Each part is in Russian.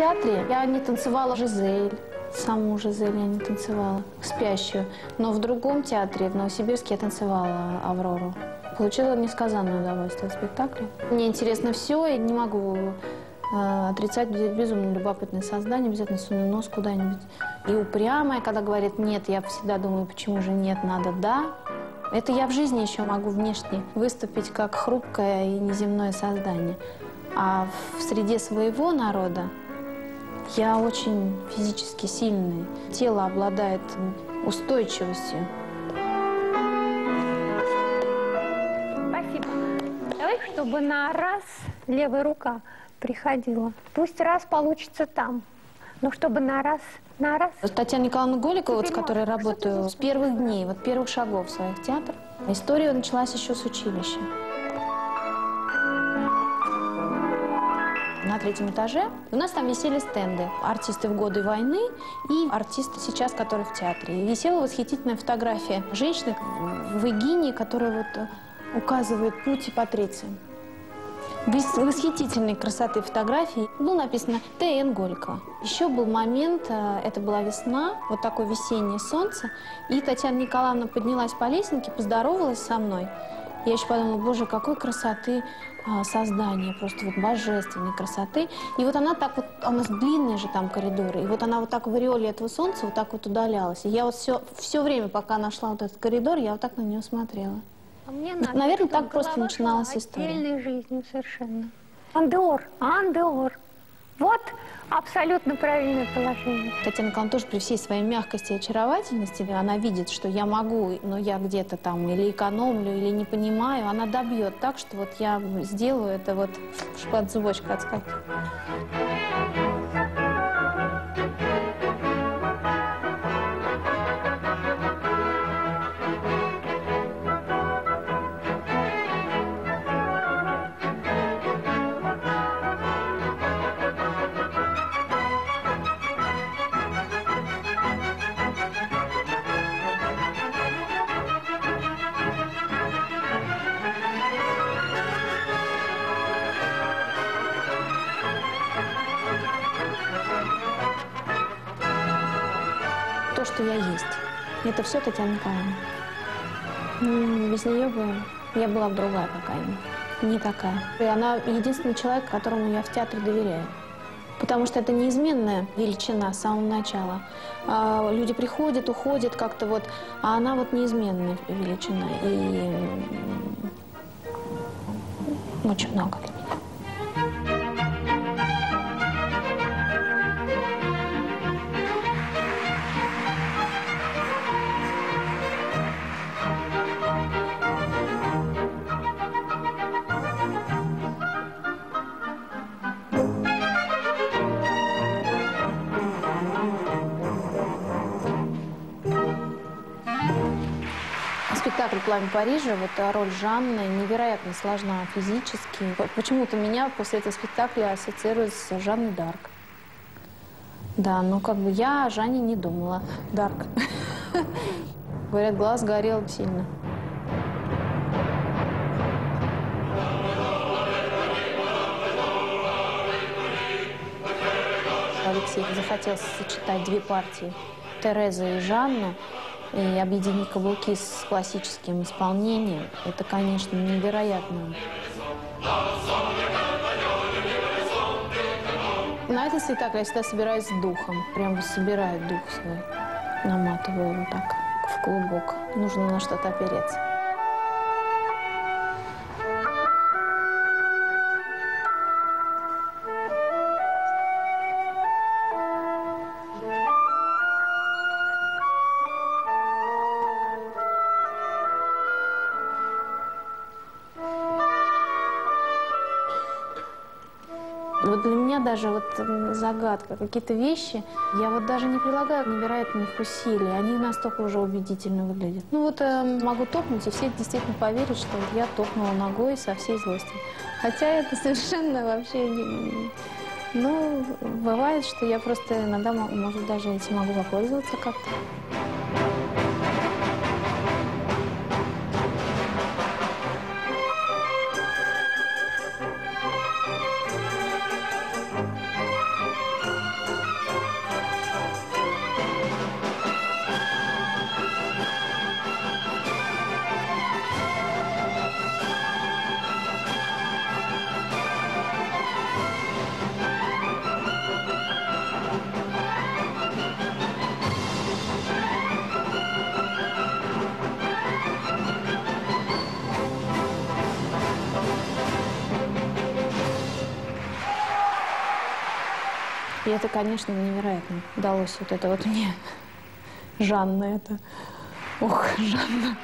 театре я не танцевала Жизель, саму Жизель я не танцевала, спящую. Но в другом театре, в Новосибирске, я танцевала Аврору. Получила несказанное удовольствие от спектакля. Мне интересно все, и не могу э, отрицать Бе- безумно любопытное создание, обязательно суну нос куда-нибудь. И упрямая, когда говорит нет, я всегда думаю, почему же нет, надо да. Это я в жизни еще могу внешне выступить как хрупкое и неземное создание. А в среде своего народа я очень физически сильный. Тело обладает устойчивостью. Спасибо. Давай, чтобы на раз левая рука приходила. Пусть раз получится там, но чтобы на раз, на раз. Татьяна Николаевна Голикова, вот, с которой работаю, с первых дней, вот первых шагов в своих театрах. История началась еще с училища. На третьем этаже у нас там висели стенды. Артисты в годы войны и артисты сейчас, которые в театре. И висела восхитительная фотография женщины в Эгине, которая вот э, указывает путь и патрициям. Восхитительной красоты фотографии. Было написано Т.Н. Голикова. Еще был момент, э, это была весна, вот такое весеннее солнце. И Татьяна Николаевна поднялась по лестнике, поздоровалась со мной. Я еще подумала, боже, какой красоты а, создание, просто вот божественной красоты. И вот она так вот, а у нас длинные же там коридоры, и вот она вот так в ореоле этого солнца вот так вот удалялась. И я вот все, все время, пока нашла вот этот коридор, я вот так на нее смотрела. А мне надо, наверное, так просто начиналась история. Отдельной жизнью совершенно. Андеор, андеор. Вот абсолютно правильное положение. Татьяна тоже при всей своей мягкости и очаровательности, она видит, что я могу, но я где-то там или экономлю, или не понимаю, она добьет так, что вот я сделаю это вот чтобы от зубочка отскакивает. То, что я есть. Это все Татьяна Николаевна. М, Без нее бы я была бы другая какая-нибудь. Не такая. И она единственный человек, которому я в театре доверяю. Потому что это неизменная величина с самого начала. А, люди приходят, уходят как-то вот, а она вот неизменная величина. И очень много для меня. Спектакль «Пламя Парижа», вот роль Жанны невероятно сложна физически. Почему-то меня после этого спектакля ассоциирует с Жанной Дарк. Да, но как бы я о Жанне не думала. Дарк. Говорят, глаз горел сильно. Алексей захотел сочетать две партии, Тереза и Жанну, и объединить каблуки с классическим исполнением. Это, конечно, невероятно. На этот спектакль я всегда собираюсь с духом. Прям вот собираю дух свой. Наматываю его так в клубок. Нужно на что-то опереться. Вот для меня даже вот загадка, какие-то вещи, я вот даже не прилагаю невероятных усилий, они настолько уже убедительно выглядят. Ну вот э, могу топнуть, и все действительно поверят, что я топнула ногой со всей злостью. Хотя это совершенно вообще не... Ну, бывает, что я просто иногда, мо- может, даже этим могу воспользоваться как-то. И это, конечно, невероятно удалось вот это вот мне. Жанна это. Ох, Жанна.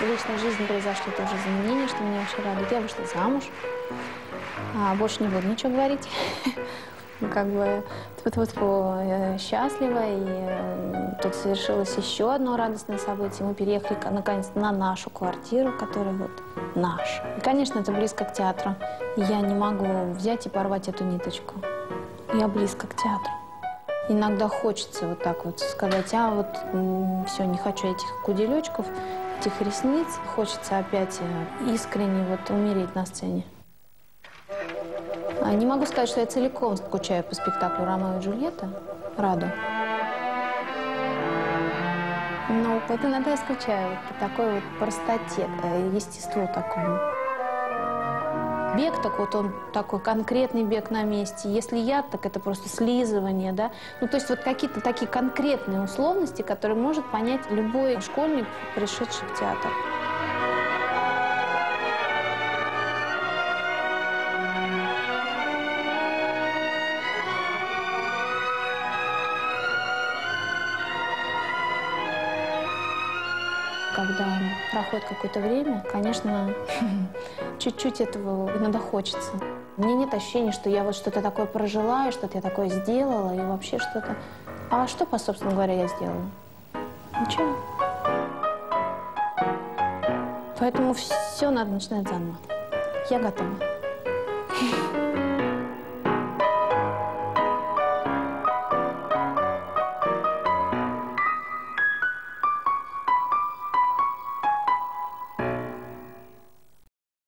В личной жизни произошло тоже изменение, что меня очень радует. Я вышла замуж. А, больше не буду ничего говорить. Ну, как бы вот вот э, счастлива, и э, тут совершилось еще одно радостное событие. Мы переехали наконец на нашу квартиру, которая вот наша. И, конечно, это близко к театру. Я не могу взять и порвать эту ниточку. Я близко к театру. Иногда хочется вот так вот сказать, а вот все, не хочу этих куделечков, этих ресниц. Хочется опять э, искренне вот умереть на сцене. А, не могу сказать, что я целиком скучаю по спектаклю «Ромео и Джульетта», Раду. Но вот иногда я скучаю по такой вот простоте, э, естеству такому. Бег, так вот он такой конкретный бег на месте. Если яд, так это просто слизывание, да. Ну, то есть вот какие-то такие конкретные условности, которые может понять любой школьник, пришедший в театр. Когда проходит какое-то время, конечно, чуть-чуть этого иногда хочется. Мне нет ощущения, что я вот что-то такое прожила, и что-то я такое сделала, и вообще что-то... А что, по собственно говоря, я сделала? Ничего. Поэтому все надо начинать заново. Я готова.